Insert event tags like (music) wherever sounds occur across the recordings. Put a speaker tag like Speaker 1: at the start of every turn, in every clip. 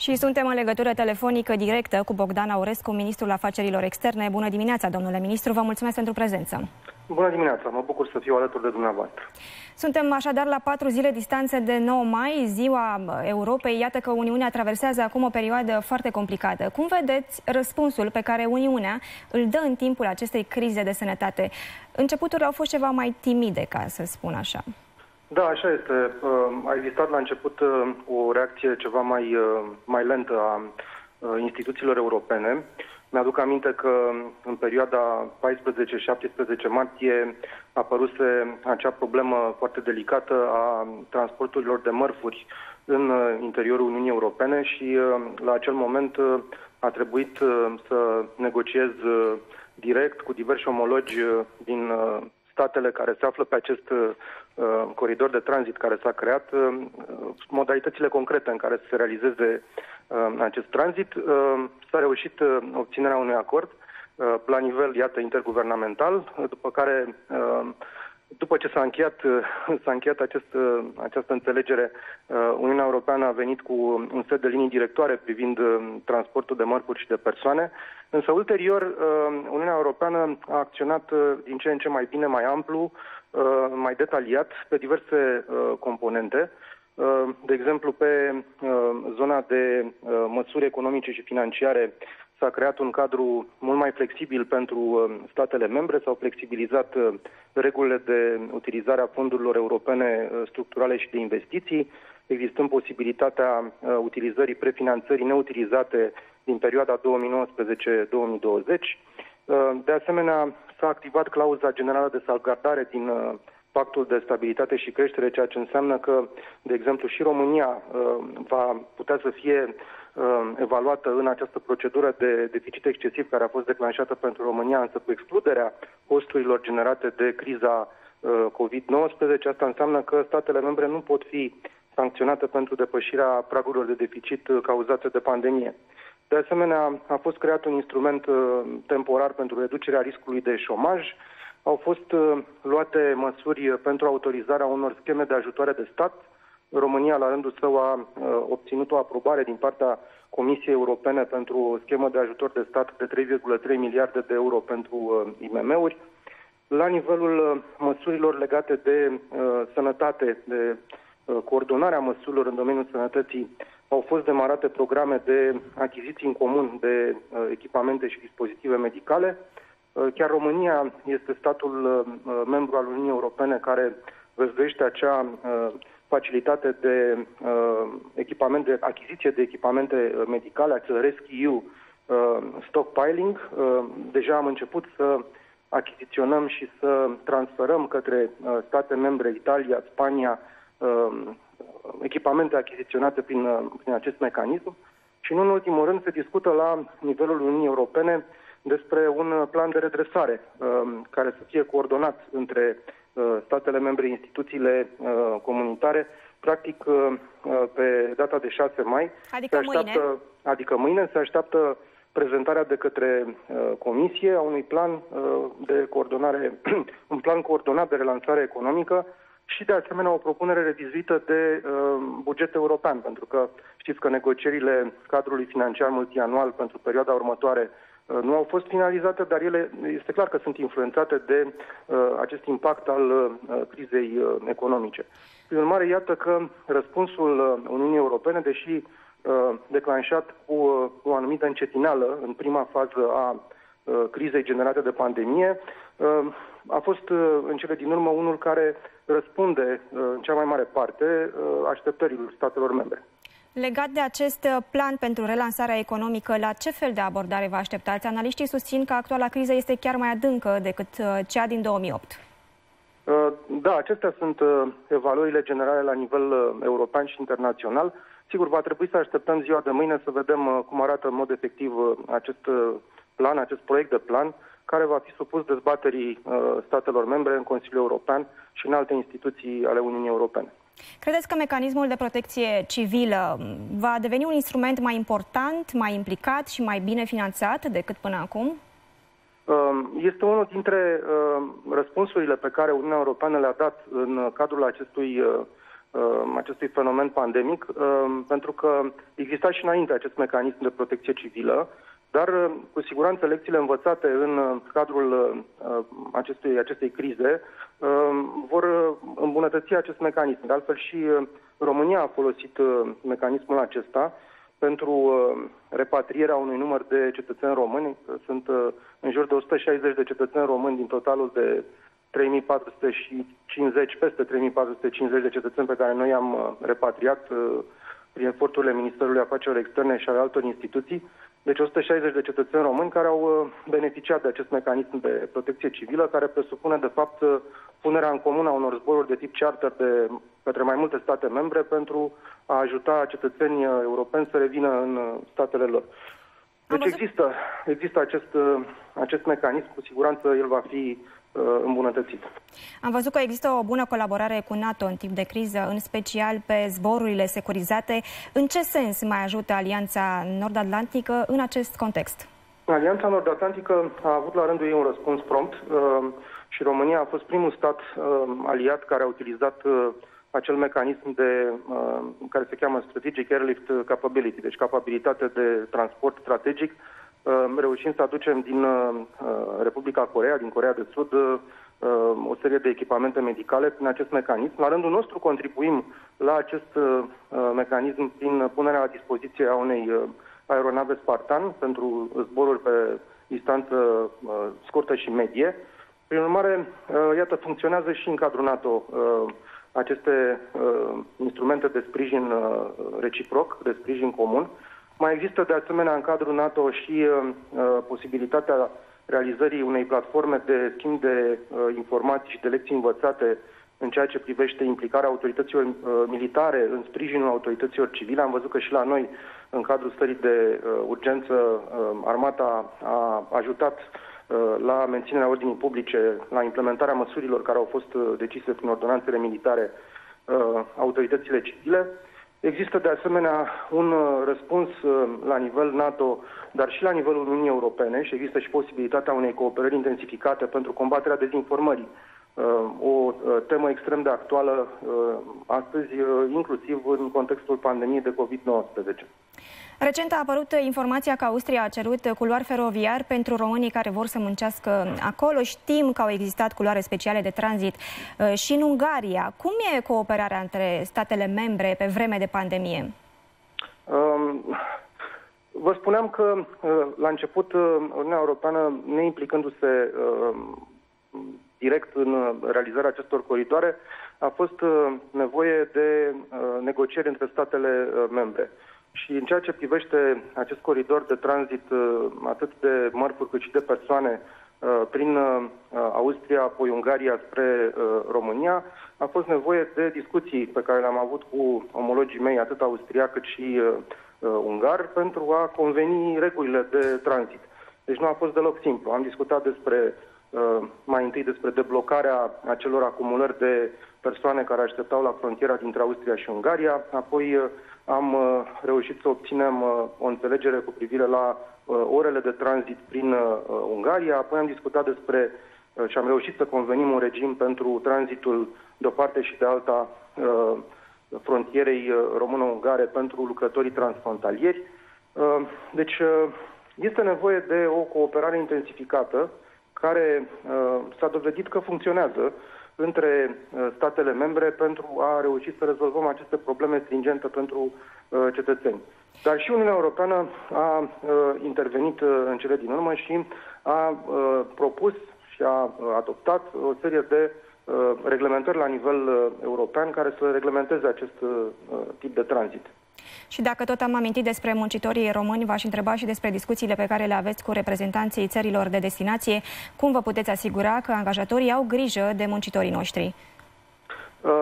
Speaker 1: Și suntem în legătură telefonică directă cu Bogdan Aurescu, ministrul afacerilor externe. Bună dimineața, domnule ministru, vă mulțumesc pentru prezență.
Speaker 2: Bună dimineața, mă bucur să fiu alături de dumneavoastră.
Speaker 1: Suntem așadar la patru zile distanțe de 9 mai, ziua Europei. Iată că Uniunea traversează acum o perioadă foarte complicată. Cum vedeți răspunsul pe care Uniunea îl dă în timpul acestei crize de sănătate? Începuturile au fost ceva mai timide, ca să spun așa.
Speaker 2: Da, așa este. Uh, a existat la început uh, o reacție ceva mai, uh, mai lentă a instituțiilor europene. Mi-aduc aminte că în perioada 14-17 martie a apăruse acea problemă foarte delicată a transporturilor de mărfuri în interiorul Uniunii Europene și la acel moment a trebuit să negociez direct cu diversi omologi din statele care se află pe acest uh, coridor de tranzit care s-a creat, uh, modalitățile concrete în care să se realizeze uh, acest tranzit. Uh, s-a reușit uh, obținerea unui acord uh, la nivel, iată, interguvernamental, după care uh, după ce s-a încheiat, s-a încheiat acest, această înțelegere, Uniunea Europeană a venit cu un set de linii directoare privind transportul de mărfuri și de persoane, însă ulterior Uniunea Europeană a acționat din ce în ce mai bine, mai amplu, mai detaliat pe diverse componente, de exemplu, pe zona de măsuri economice și financiare S-a creat un cadru mult mai flexibil pentru uh, statele membre, s-au flexibilizat uh, regulile de utilizare a fondurilor europene uh, structurale și de investiții, existând posibilitatea utilizării prefinanțării neutilizate din perioada 2019-2020. De asemenea, s-a activat clauza generală de salvgardare din pactul de stabilitate și creștere, ceea ce înseamnă că, de exemplu, și România va putea să fie Uh, evaluată în această procedură de deficit excesiv care a fost declanșată pentru România, însă cu excluderea costurilor generate de criza uh, COVID-19. Asta înseamnă că statele membre nu pot fi sancționate pentru depășirea pragurilor de deficit uh, cauzate de pandemie. De asemenea, a fost creat un instrument temporar pentru reducerea riscului de șomaj. Au fost luate măsuri pentru autorizarea unor scheme de ajutoare de stat România, la rândul său, a uh, obținut o aprobare din partea Comisiei Europene pentru o schemă de ajutor de stat de 3,3 miliarde de euro pentru uh, IMM-uri. La nivelul uh, măsurilor legate de sănătate, de coordonarea măsurilor în domeniul sănătății, au fost demarate programe de achiziții în comun de echipamente și dispozitive medicale. Chiar România este statul membru al Uniunii Europene care răzduiește acea facilitate de uh, echipament, de achiziție de echipamente uh, medicale, acel Rescue uh, stockpiling. Uh, deja am început să achiziționăm și să transferăm către uh, state membre, Italia, Spania, uh, echipamente achiziționate prin, uh, prin acest mecanism. Și nu în ultimul rând se discută la nivelul Uniunii Europene despre un plan de redresare uh, care să fie coordonat între uh, statele membre, instituțiile uh, comunitare, practic pe data de 6 mai.
Speaker 1: Adică se așteaptă, mâine?
Speaker 2: Adică mâine se așteaptă prezentarea de către Comisie a unui plan de coordonare, (clears throat) un plan coordonat de relansare economică și de asemenea o propunere revizuită de uh, buget european, pentru că știți că negocierile cadrului financiar multianual pentru perioada următoare Uh, nu au fost finalizate, dar ele este clar că sunt influențate de uh, acest impact al uh, crizei uh, economice. Prin urmare, iată că răspunsul uh, Uniunii Europene, deși uh, declanșat cu uh, o anumită încetineală în prima fază a uh, crizei generate de pandemie, uh, a fost uh, în cele din urmă unul care răspunde uh, în cea mai mare parte uh, așteptărilor statelor membre.
Speaker 1: Legat de acest uh, plan pentru relansarea economică, la ce fel de abordare vă așteptați? Analiștii susțin că actuala criză este chiar mai adâncă decât uh, cea din 2008.
Speaker 2: Uh, da, acestea sunt evaluările generale la nivel european și internațional. Sigur, va trebui să așteptăm ziua de mâine să vedem cum arată în mod efectiv acest plan, acest proiect de plan, care va fi supus dezbaterii statelor membre în Consiliul European și în alte instituții ale Uniunii Europene.
Speaker 1: Credeți că mecanismul de protecție civilă va deveni un instrument mai important, mai implicat și mai bine finanțat decât până acum?
Speaker 2: Um, este unul dintre um, răspunsurile pe care Uniunea Europeană le-a dat în cadrul acestui uh, acestui fenomen pandemic, pentru că exista și înainte acest mecanism de protecție civilă, dar cu siguranță lecțiile învățate în cadrul acestei, acestei crize vor îmbunătăți acest mecanism. De altfel și România a folosit mecanismul acesta pentru repatrierea unui număr de cetățeni români. Sunt în jur de 160 de cetățeni români din totalul de 3450, peste 3450 de cetățeni pe care noi am uh, repatriat uh, prin eforturile Ministerului Afacerilor Externe și ale altor instituții. Deci 160 de cetățeni români care au uh, beneficiat de acest mecanism de protecție civilă, care presupune, de fapt, punerea în comun a unor zboruri de tip charter de către mai multe state membre pentru a ajuta cetățenii europeni să revină în statele lor. Deci există, există acest, acest mecanism, cu siguranță el va fi Uh, îmbunătățit.
Speaker 1: Am văzut că există o bună colaborare cu NATO în timp de criză, în special pe zborurile securizate. În ce sens mai ajută Alianța Nord-Atlantică în acest context?
Speaker 2: Alianța Nord-Atlantică a avut la rândul ei un răspuns prompt uh, și România a fost primul stat uh, aliat care a utilizat acel mecanism de, care se cheamă Strategic Airlift Capability, deci capabilitate de transport strategic, reușind să aducem din uh, Republica Corea, din Corea de Sud, uh, o serie de echipamente medicale prin acest mecanism. La rândul nostru contribuim la acest uh, mecanism prin punerea la dispoziție a unei aeronave Spartan pentru zboruri pe distanță scurtă și medie. Prin urmare, iată, funcționează și în cadrul NATO aceste instrumente de sprijin reciproc, de sprijin comun, mai există de asemenea în cadrul NATO și uh, uh, posibilitatea realizării unei platforme de schimb de uh, informații și de lecții învățate în ceea ce privește implicarea autorităților uh, militare în sprijinul autorităților civile. Am văzut că și la noi, în cadrul stării de uh, urgență, uh, armata a ajutat uh, la menținerea ordinii publice, la implementarea măsurilor care au fost uh, decise prin ordonanțele militare uh, autoritățile civile. Există de asemenea un uh, răspuns uh, la nivel NATO, dar și la nivelul Uniunii Europene și există și posibilitatea unei cooperări intensificate pentru combaterea dezinformării. Uh, o temă extrem de actuală astăzi, inclusiv în contextul pandemiei de COVID-19.
Speaker 1: Recent a apărut informația că Austria a cerut culoar feroviar pentru românii care vor să muncească acolo. Știm că au existat culoare speciale de tranzit uh, și în Ungaria. Cum e cooperarea între statele membre pe vreme de pandemie? Um,
Speaker 2: vă spuneam că uh, la început uh, Uniunea Europeană, neimplicându-se direct în realizarea acestor coridoare, a fost nevoie de negocieri între statele membre. Și în ceea ce privește acest coridor de tranzit uh, atât de mărfuri cât și de persoane uh, prin uh, Austria, apoi Ungaria spre România, a fost nevoie de discuții pe care le-am avut cu omologii mei, atât austriac cât și ungar, pentru a conveni regulile de tranzit. Deci nu a fost deloc simplu. Am discutat despre mai întâi despre deblocarea acelor acumulări de persoane care așteptau la frontiera dintre Austria și Ungaria, apoi am uh, reușit să obținem uh, o înțelegere cu privire la uh, orele de tranzit prin Ungaria, apoi am discutat despre și am reușit să convenim un regim pentru tranzitul de o parte și de alta frontierei română-ungare pentru lucrătorii transfrontalieri. Deci este nevoie de o cooperare intensificată care s-a dovedit că funcționează între uh, statele membre pentru a reuși să rezolvăm aceste probleme stringente pentru uh, cetățeni. Dar și Uniunea Europeană a uh, intervenit în cele din urmă și a propus și a adoptat o serie de reglementări la nivel european care să reglementeze acest tip de tranzit.
Speaker 1: Și dacă tot am amintit despre muncitorii români, v-aș întreba și despre discuțiile pe care le aveți cu reprezentanții țărilor de destinație. Cum vă puteți asigura că angajatorii au grijă de muncitorii noștri?
Speaker 2: Uh,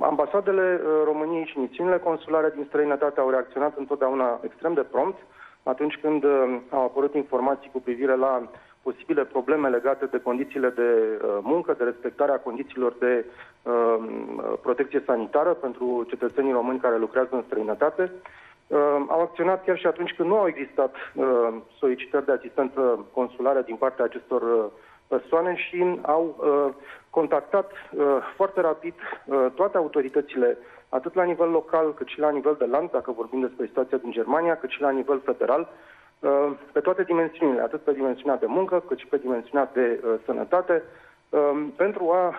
Speaker 2: ambasadele uh, României și misiunile consulare din străinătate au reacționat întotdeauna extrem de prompt atunci când uh, au apărut informații cu privire la posibile probleme legate de condițiile de uh, muncă, de respectarea condițiilor de uh, protecție sanitară pentru cetățenii români care lucrează în străinătate. Uh, au acționat chiar și atunci când nu au existat uh, solicitări de asistență consulară din partea acestor uh, persoane și au contactat foarte rapid toate autoritățile, atât la nivel local cât și la nivel de land, dacă vorbim despre situația din Germania, cât și la nivel federal, pe toate dimensiunile, atât pe dimensiunea de muncă, cât și pe dimensiunea de sănătate, pentru a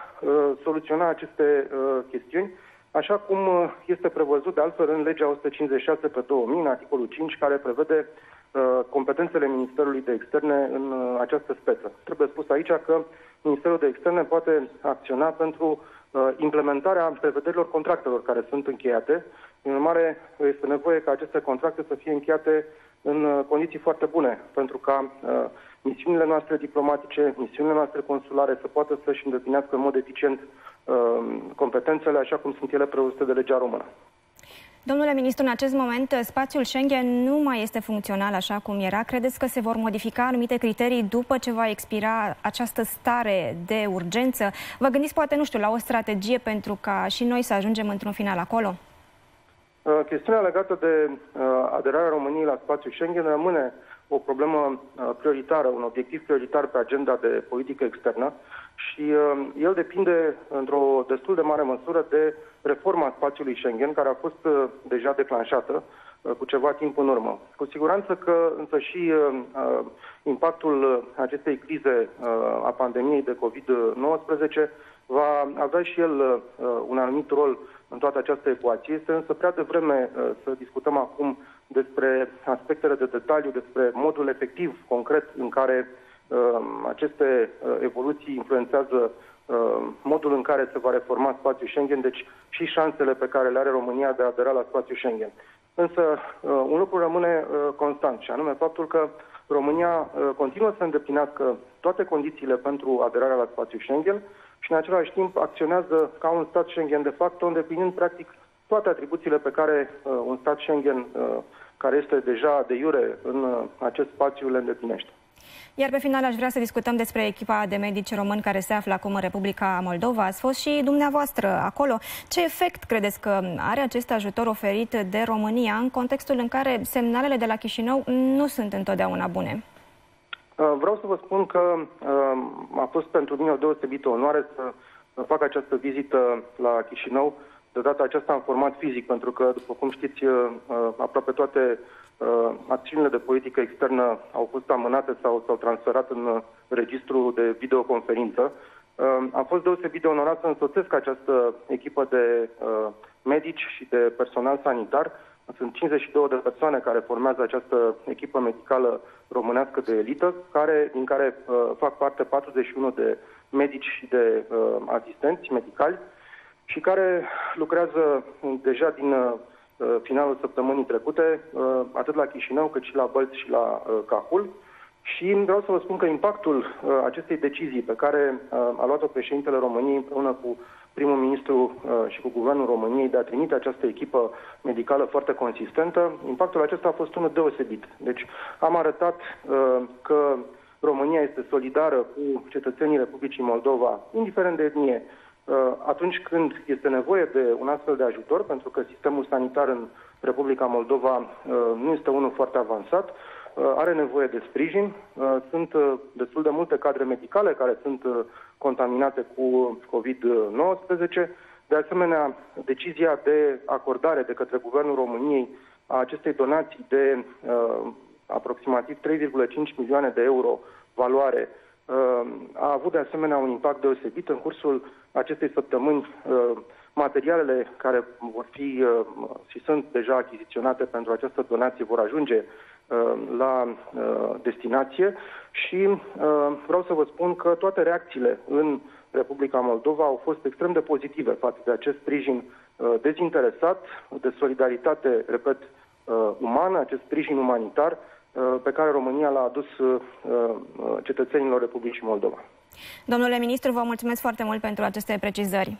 Speaker 2: soluționa aceste chestiuni așa cum uh, este prevăzut de altfel în legea 156 pe 2000, în articolul 5, care prevede uh, competențele Ministerului de Externe în uh, această speță. Trebuie spus aici că Ministerul de Externe poate acționa pentru uh, implementarea prevederilor contractelor care sunt încheiate. În urmare, este nevoie ca aceste contracte să fie încheiate în uh, condiții foarte bune, pentru ca uh, misiunile noastre diplomatice, misiunile noastre consulare să poată să-și îndeplinească în mod eficient uh, competențele așa cum sunt ele prevăzute de legea română.
Speaker 1: Domnule ministru, în acest moment spațiul Schengen nu mai este funcțional așa cum era. Credeți că se vor modifica anumite criterii după ce va expira această stare de urgență? Vă gândiți poate, nu știu, la o strategie pentru ca și noi să ajungem într-un final acolo?
Speaker 2: Uh, chestiunea legată de uh, aderarea României la spațiul Schengen rămâne o problemă uh, prioritară, un obiectiv prioritar pe agenda de politică externă și el depinde într-o destul de mare măsură de reforma spațiului Schengen, care a fost deja declanșată cu ceva timp în urmă. Cu siguranță că însă și impactul acestei crize a pandemiei de COVID-19 va avea și el un anumit rol în toată această ecuație. Este însă prea devreme uh, să discutăm acum despre aspectele de detaliu, despre modul efectiv, concret, în care uh, aceste uh, evoluții influențează modul în care se va reforma spațiul Schengen, deci și șansele pe care le are România de a adera la spațiul Schengen. Însă un lucru rămâne constant și anume faptul că România continuă să îndeplinească toate condițiile pentru aderarea la spațiul Schengen, și în același timp acționează ca un stat Schengen de facto, îndeplinind practic toate atribuțiile pe care uh, un stat Schengen, uh, care este deja de iure în uh, acest spațiu, le îndeplinește.
Speaker 1: Iar pe final aș vrea să discutăm despre echipa de medici români care se află acum în Republica Moldova. Ați fost și dumneavoastră acolo. Ce efect credeți că are acest ajutor oferit de România în contextul în care semnalele de la Chișinău nu sunt întotdeauna bune?
Speaker 2: Uh, vreau să vă spun că uh, a fost pentru mine o deosebită onoare să fac această vizită la Chișinău, de data aceasta în format fizic, pentru că, după cum știți, uh, aproape toate acțiunile de politică externă au fost amânate sau s-au transferat în registru de videoconferință. Am fost deosebit de onorat să însoțesc această echipă de medici și de personal sanitar sunt 52 de persoane care formează această echipă medicală românească de elită, care, din care uh, fac parte 41 de medici și de uh, asistenți medicali și care lucrează deja din uh, finalul săptămânii trecute, uh, atât la Chișinău cât și la Bălți și la uh, Cahul. Și vreau să vă spun că impactul uh, acestei decizii pe care uh, a luat-o președintele României împreună cu primul ministru uh, și cu guvernul României de a trimite această echipă medicală foarte consistentă, impactul acesta a fost unul deosebit. Deci am arătat uh, că România este solidară cu cetățenii Republicii Moldova, indiferent de etnie, uh, atunci când este nevoie de un astfel de ajutor, pentru că sistemul sanitar în Republica Moldova nu este unul foarte avansat, Uh, are nevoie de sprijin. Uh, sunt uh, destul de multe cadre medicale care sunt contaminate cu COVID-19. De asemenea, decizia de acordare de către Guvernul României a acestei donații de uh, aproximativ 3,5 milioane de euro valoare uh, a avut de asemenea un impact deosebit. În cursul acestei săptămâni, uh, materialele care vor fi și sunt deja achiziționate pentru această donație vor ajunge Uh, la uh, destinație și uh, vreau să vă spun că toate reacțiile în Republica Moldova au fost extrem de pozitive față de acest sprijin dezinteresat, de solidaritate, repet, umană, acest sprijin umanitar pe care România l-a adus cetățenilor Republicii Moldova.
Speaker 1: Domnule ministru, vă mulțumesc foarte mult pentru aceste precizări.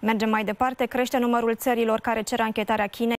Speaker 1: Mergem mai departe. Crește numărul țărilor care cer anchetarea Chinei